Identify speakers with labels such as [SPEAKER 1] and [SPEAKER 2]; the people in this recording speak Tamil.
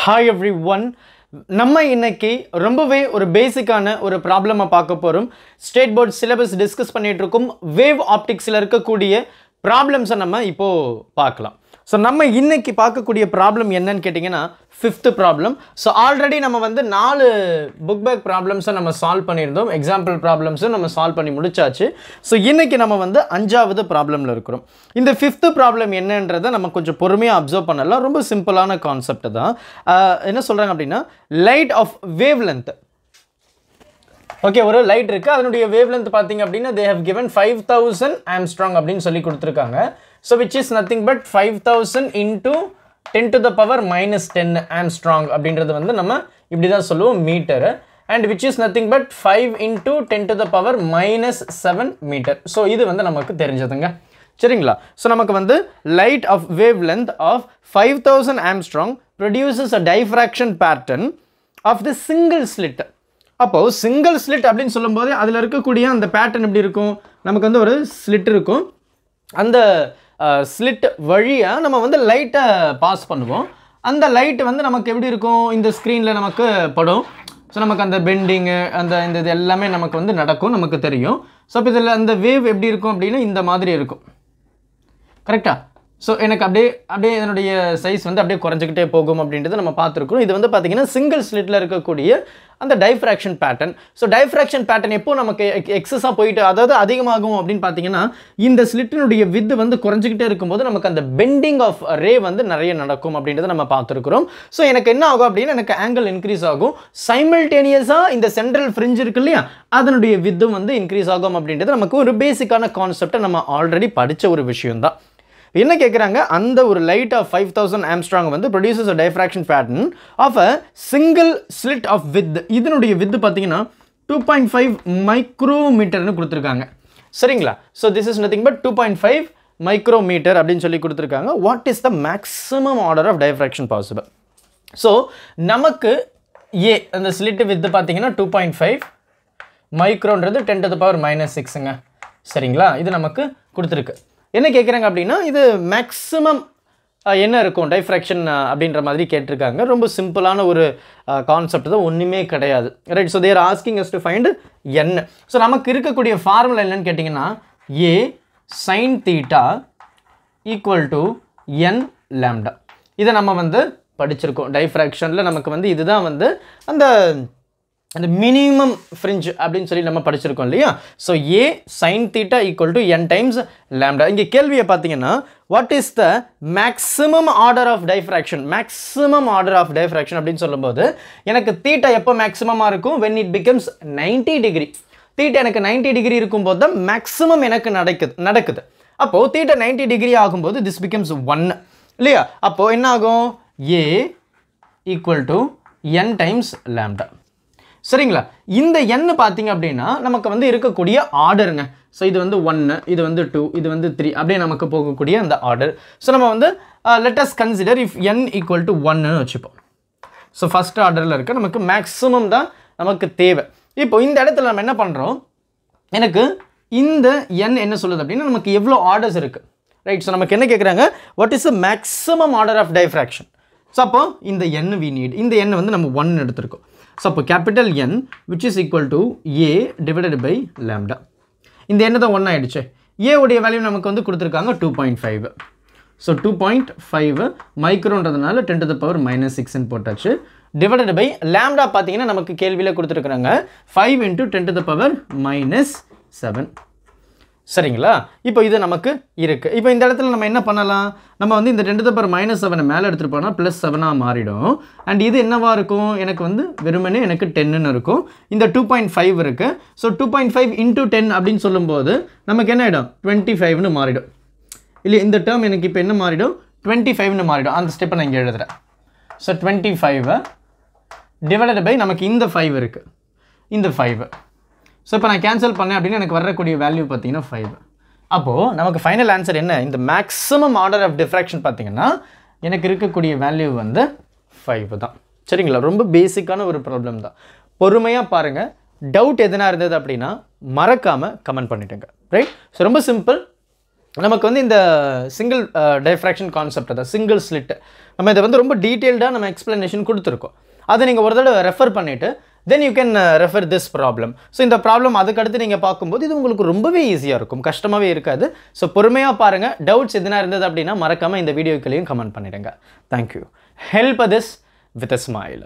[SPEAKER 1] ஹாய் எவ்ரி ஒன் நம்ம இன்னைக்கு ரொம்பவே ஒரு பேசிக்கான ஒரு ப்ராப்ளமை பார்க்க போகிறோம் ஸ்டேட் போர்ட் சிலபஸ் டிஸ்கஸ் பண்ணிகிட்ருக்கோம் இருக்கோம். வேவ் ஆப்டிக்ஸில் இருக்கக்கூடிய ப்ராப்ளம்ஸை நம்ம இப்போது பார்க்கலாம். ஸோ நம்ம இன்னைக்கு பார்க்கக்கூடிய ப்ராப்ளம் என்னன்னு கேட்டிங்கன்னா ஃபிஃப்த்து ப்ராப்ளம் ஸோ ஆல்ரெடி நம்ம வந்து நாலு புக் பேக் ப்ராப்ளம்ஸை நம்ம சால்வ் பண்ணியிருந்தோம். எக்ஸாம்பிள் ப்ராப்ளம்ஸும் நம்ம சால்வ் பண்ணி முடிச்சாச்சு. ஸோ இன்றைக்கி நம்ம வந்து அஞ்சாவது ப்ராப்ளமில் இருக்கிறோம். இந்த ஃபிஃப்த்து ப்ராப்ளம் என்னன்றதை நம்ம கொஞ்சம் பொறுமையாக அப்சர்வ் பண்ணலாம். ரொம்ப சிம்பிளான கான்செப்ட் தான். என்ன சொல்கிறாங்க அப்படின்னா light of wavelength okay ஒரு லைட் இருக்குது அதனுடைய வேவ் லென்த் பார்த்தீங்க அப்படின்னா they have given five thousand angstrom அப்படின்னு சொல்லி கொடுத்துருக்காங்க. So which is nothing but five thousand into ten to the power minus ten angstrom அப்படின்றது வந்து நம்ம இப்படி தான் சொல்லுவோம் metre and which is nothing but five into ten to the power minus seven metre so இது வந்து நமக்கு தெரிஞ்சதுங்க. சரிங்களா? ஸோ நமக்கு வந்து light of wavelength of five thousand angstrom produces a diffraction pattern of the single slit அப்போது சிங்கிள் ஸ்லிட் அப்படின்னு சொல்லும்போது அதில் இருக்கக்கூடிய அந்த பேட்டர்ன் எப்படி இருக்கும்? நமக்கு வந்து ஒரு ஸ்லிட் இருக்கும். அந்த ஸ்லிட் வழியாக நம்ம வந்து லைட்டை பாஸ் பண்ணுவோம். அந்த லைட் வந்து நமக்கு எப்படி இருக்கும்? இந்த ஸ்க்ரீனில் நமக்கு படும். ஸோ நமக்கு அந்த பெண்டிங்கு அந்த இந்த இது எல்லாமே நமக்கு வந்து நடக்கும் நமக்கு தெரியும். ஸோ அப்போ இதில் அந்த வேவ் எப்படி இருக்கும் அப்படின்னா இந்த மாதிரி இருக்கும். கரெக்டாக ஸோ எனக்கு அப்படியே அப்படியே இதனுடைய சைஸ் வந்து அப்படியே குறைஞ்சிக்கிட்டே போகும் அப்படின்றத நம்ம பார்த்துருக்கோம் இது வந்து பார்த்தீங்கன்னா சிங்கிள் ஸ்லிட்டில் இருக்கக்கூடிய அந்த diffraction pattern so diffraction pattern எப்போ நமக்கு எக்ஸஸாக போயிட்டு அதாவது அதிகமாகும் அப்படின்னு பார்த்தீங்கன்னா இந்த ஸ்லிட்டினுடைய வித்து வந்து குறைஞ்சிக்கிட்டே இருக்கும்போது நமக்கு அந்த பெண்டிங் ஆஃப் ரே வந்து நிறைய நடக்கும் அப்படின்றத நம்ம பார்த்துருக்குறோம். ஸோ எனக்கு என்ன ஆகும் அப்படின்னா எனக்கு ஆங்கிள் இன்க்ரீஸ் ஆகும். சைமல்டேனியஸாக இந்த சென்ட்ரல் ஃப்ரிஞ்ச் இருக்கு இல்லையா அதனுடைய வித்தும் வந்து இன்க்ரீஸ் ஆகும் அப்படின்றது நமக்கு ஒரு பேசிக்கான கான்செப்டை நம்ம ஆல்ரெடி படித்த ஒரு விஷயம் தான் என்ன கேட்குறாங்க அந்த ஒரு light of five thousand angstrom வந்து produces diffraction pattern of a single slit of width இதனுடைய வித்து பார்த்தீங்கன்னா டூ பாயிண்ட் ஃபைவ் மைக்ரோமீட்டர்னு கொடுத்துருக்காங்க. சரிங்களா? So this is nothing but two point five micrometre அப்படின்னு சொல்லி கொடுத்துருக்காங்க. What is the maximum order of diffraction possible so நமக்கு ஏ அந்த ஸ்லிட்டு வித்து பார்த்தீங்கன்னா டூ பாயிண்ட் ஃபைவ் மைக்ரோன்றது டென் டு பவர் மைனஸ் சிக்ஸுங்க சரிங்களா? இது நமக்கு கொடுத்துருக்கு. என்ன கேட்குறாங்க அப்படின்னா இது மேக்ஸிமம் என்ன இருக்கும்? டைஃப்ராக்ஷன் அப்படின்ற மாதிரி கேட்டிருக்காங்க. ரொம்ப சிம்பிளான ஒரு கான்செப்ட் தான். ஒன்றுமே கிடையாது. Right so they're asking us to find என்ன ஸோ நமக்கு இருக்கக்கூடிய ஃபார்முலா என்னன்னு கேட்டிங்கன்னா a sine theta equal to n lambda இதை நம்ம வந்து படிச்சிருக்கோம். டைஃப்ராக்ஷனில் நமக்கு வந்து இதுதான் வந்து அந்த அந்த மினிமம் ஃப்ரிஞ்ச் அப்படின்னு சொல்லி நம்ம படிச்சிருக்கோம் இல்லையா? So a sine theta equal to n times lambda இங்கே கேள்வியை பார்த்தீங்கன்னா what is the maximum order of diffraction maximum order of diffraction அப்படின்னு சொல்லும்போது எனக்கு தீட்டா எப்போ மேக்ஸிமமாக இருக்கும்? When it becomes ninety degree theta எனக்கு நைன்டி டிகிரி இருக்கும்போது தான் மேக்ஸிமம் எனக்கு நடக்குது நடக்குது. அப்போது தீட்டா நைன்டி டிகிரி ஆகும்போது திஸ் பிகம்ஸ் ஒன் இல்லையா? அப்போது என்ன ஆகும் a equal to n times lambda சரிங்களா? இந்த எண்ணு பார்த்தீங்க அப்படின்னா நமக்கு வந்து இருக்கக்கூடிய ஆர்டருங்க ஸோ இது வந்து ஒன்று இது வந்து டூ இது வந்து த்ரீ அப்படியே நமக்கு போகக்கூடிய அந்த ஆர்டர் ஸோ நம்ம வந்து let's consider if n equal to ஒன்னு வச்சுப்போம். ஸோ ஃபஸ்ட் ஆர்டரில் இருக்க நமக்கு மேக்ஸிமம் தான் நமக்கு தேவை. இப்போ இந்த இடத்துல நம்ம என்ன பண்ணுறோம் எனக்கு இந்த எண் என்ன சொல்லுது அப்படின்னா நமக்கு எவ்வளோ ஆர்டர்ஸ் இருக்குது ரைட் ஸோ நமக்கு என்ன கேட்குறாங்க what is the maximum order of diffraction so அப்போ இந்த எண் வி நீட் இந்த எண் வந்து நம்ம ஒன் எடுத்திருக்கோம். ஸோ அப்போ capital n which is equal to a divided by lambda இந்த என்ன தான் ஒன் ஆகிடுச்சு ஏ உடைய வேல்யூ நமக்கு வந்து கொடுத்துருக்காங்க two point five so two point five மைக்ரோன்றதுனால ten to the power minus சிக்ஸ்ன்னு போட்டாச்சு. டிவைடட் பை லேம்டா பார்த்தீங்கன்னா நமக்கு கேள்வியில் கொடுத்துருக்குறாங்க. Five into ten to the power minus seven சரிங்களா? இப்போ இது நமக்கு இருக்குது இப்போ இந்த இடத்துல நம்ம என்ன பண்ணலாம்? நம்ம வந்து இந்த ரெண்டு தப்பர் மைனஸ் செவனை மேலே எடுத்துகிட்டு போனால் ப்ளஸ் செவனாக மாறிடும். அண்ட் இது என்னவாக இருக்கும்? எனக்கு வந்து வெறுமனே எனக்கு டென்னுன்னு இருக்கும். இந்த டூ பாயிண்ட் ஃபைவ் இருக்குது so two point five into ten அப்படின்னு சொல்லும்போது நமக்கு என்ன ஆகிடும் டுவெண்ட்டி ஃபைவ்னு மாறிடும். இல்லை இந்த டேர்ம் எனக்கு இப்போ என்ன மாறிடும்? டுவெண்ட்டி ஃபைவ்னு மாறிடும். அந்த ஸ்டெப்பை நான் இங்கே எழுதுகிறேன் so twenty five divided by நமக்கு இந்த ஃபைவ் இருக்குது இந்த ஃபைவ் ஸோ இப்போ நான் கேன்சல் பண்ணேன் அப்படின்னு எனக்கு வரக்கூடிய வேல்யூ பார்த்தீங்கன்னா ஃபைவ் அப்போது நமக்கு ஃபைனல் ஆன்சர் என்ன? இந்த மேக்ஸிமம் ஆர்டர் ஆஃப் டிஃப்ராக்ஷன் பார்த்தீங்கன்னா எனக்கு இருக்கக்கூடிய வேல்யூ வந்து ஃபைவ் தான். சரிங்களா? ரொம்ப பேசிக்கான ஒரு ப்ராப்ளம் தான். பொறுமையாக பாருங்கள் டவுட் எதனா இருந்தது அப்படின்னா மறக்காமல் கமெண்ட் பண்ணிட்டுங்க ரைட் ஸோ ரொம்ப சிம்பிள் நமக்கு வந்து இந்த சிங்கிள் டைஃப்ராக்ஷன் கான்செப்ட் அதான் சிங்கிள் ஸ்லிட்டு நம்ம இதை வந்து ரொம்ப டீட்டெயில்டாக நம்ம எக்ஸ்ப்ளனேஷன் கொடுத்துருக்கோம். அதை நீங்கள் ஒரு தடவை ரெஃபர் பண்ணிவிட்டு then you can refer this problem so இந்த ப்ராப்ளம் அதுக்கடுத்து நீங்கள் பார்க்கும்போது இது உங்களுக்கு ரொம்பவே ஈஸியாக இருக்கும். கஷ்டமாகவே இருக்காது. ஸோ பொறுமையாக பாருங்கள் டவுட்ஸ் எதுனா இருந்தது அப்படின்னா மறக்காமல் இந்த வீடியோக்களையும் கமெண்ட் பண்ணிடுங்க. Thank you help this with a smile